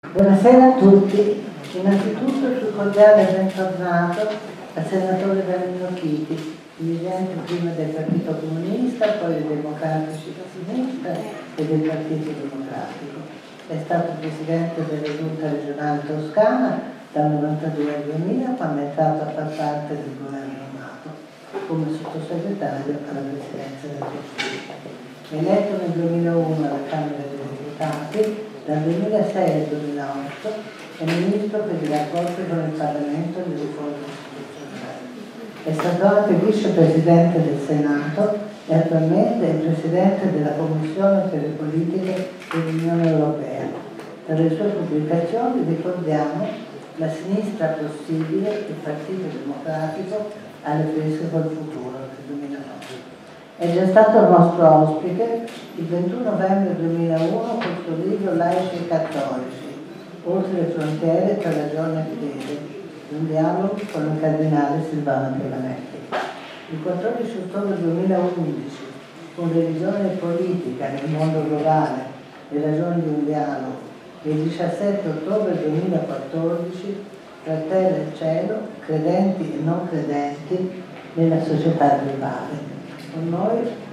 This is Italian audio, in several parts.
Buonasera a tutti. Innanzitutto sul cordiale bentornato al senatore Danilo Chiti, dirigente prima del Partito Comunista, poi dei Democratici di Sinistra e del Partito Democratico. È stato presidente della giunta regionale toscana dal 1992 al 2000 quando è entrato a far parte del governo Amato come sottosegretario alla presidenza del Consiglio. Eletto nel 2001 alla Camera dei Deputati, dal 2006 al 2008 è Ministro per i rapporti con il Parlamento e le riforme istituzionali. È stato anche Vicepresidente del Senato e attualmente è Presidente della Commissione per le politiche dell'Unione Europea. Dalle sue pubblicazioni ricordiamo La sinistra possibile, il Partito Democratico alle prese col futuro del 2009. È già stato il nostro ospite il 21 novembre 2001 con il suo libro Laici e Cattolici, oltre le frontiere tra ragione e fede, un dialogo con il cardinale Silvano Piovanetti. Il 14 ottobre 2011, con religione e politica nel mondo rurale, le ragioni di un dialogo, il 17 ottobre 2014, tra terra e cielo, credenti e non credenti nella società globale. Con noi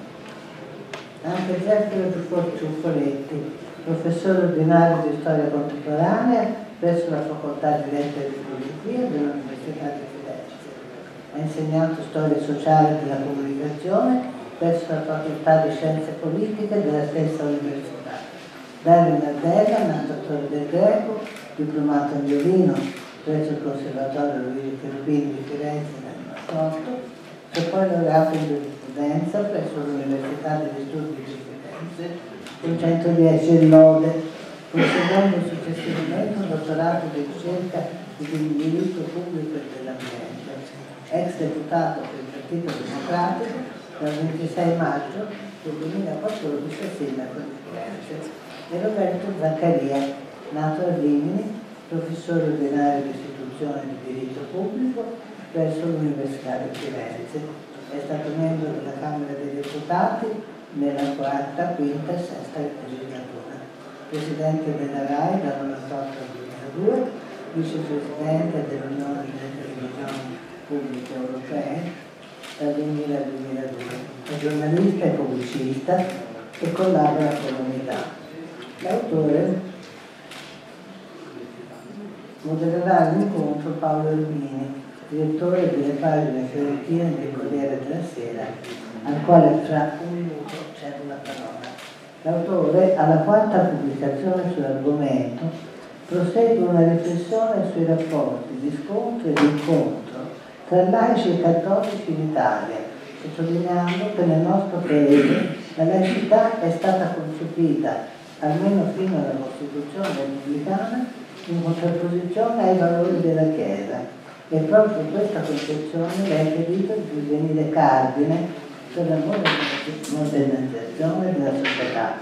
anche Giacomo Ciuffoletti, professore ordinario di storia contemporanea presso la facoltà di lettere di filosofia dell'Università di Firenze. Ha insegnato storia sociale della comunicazione presso la facoltà di scienze politiche della stessa università. Dario Nardella, nato del Greco, diplomato in violino presso il Conservatorio Luigi Cherubini di Firenze nel 1998, e poi laureato in giurisprudenza presso l'Università degli Studi di Firenze con 110 lode, conseguendo successivamente un dottorato di ricerca di diritto pubblico e dell'ambiente, ex deputato il Partito Democratico dal 26 maggio del 2014 a sindaco di Firenze, e Roberto Zaccaria, nato a Rimini, professore ordinario di istituzione di diritto pubblico presso l'Università di Firenze. È stato membro della Camera dei Deputati nella quarta, quinta e sesta legislatura. Presidente della RAI dal 1998 al 2002, vicepresidente dell'Unione delle Televisioni Pubbliche Europee dal 2000 al 2002. È giornalista e pubblicista e collabora con l'Unità. L'autore modererà l'incontro Paolo Urbini, direttore delle pagine fiorentine del Corriere della Sera, al quale tra un minuto cedo la parola. L'autore, alla quarta pubblicazione sull'argomento, prosegue una riflessione sui rapporti di scontro e di incontro tra laici e cattolici in Italia, sottolineando che nel nostro paese la laicità è stata concepita, almeno fino alla Costituzione repubblicana, in contrapposizione ai valori della Chiesa e proprio questa concezione le ha impedito di divenire cardine per la modernizzazione della società.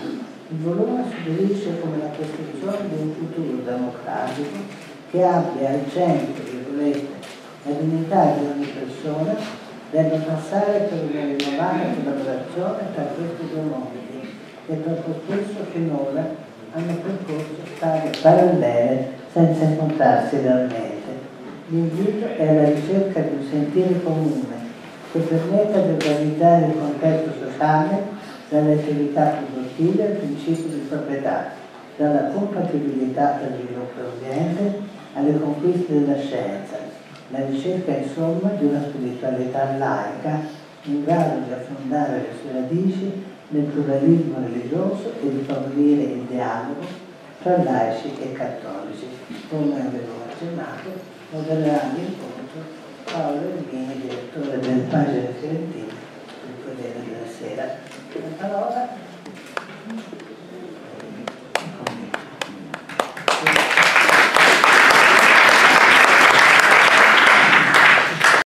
Il volume suggerisce come la costruzione di un futuro democratico che abbia al centro, virgolette, la dignità di ogni persona debba passare per una rinnovata collaborazione tra questi due mondi che troppo spesso finora hanno percorso strade parallele senza incontrarsi realmente. L'invito è alla ricerca di un sentiero comune che permetta di organizzare il contesto sociale dalle attività produttive al principio di proprietà, dalla compatibilità tra sviluppo e ambiente alle conquiste della scienza, la ricerca insomma di una spiritualità laica in grado di affondare le sue radici nel pluralismo religioso e di favorire il dialogo tra laici e cattolici, come avevo accennato moderando incontro Paolo Elvini, direttore del Pagina Fiorentino, il Corriere della Sera. La parola.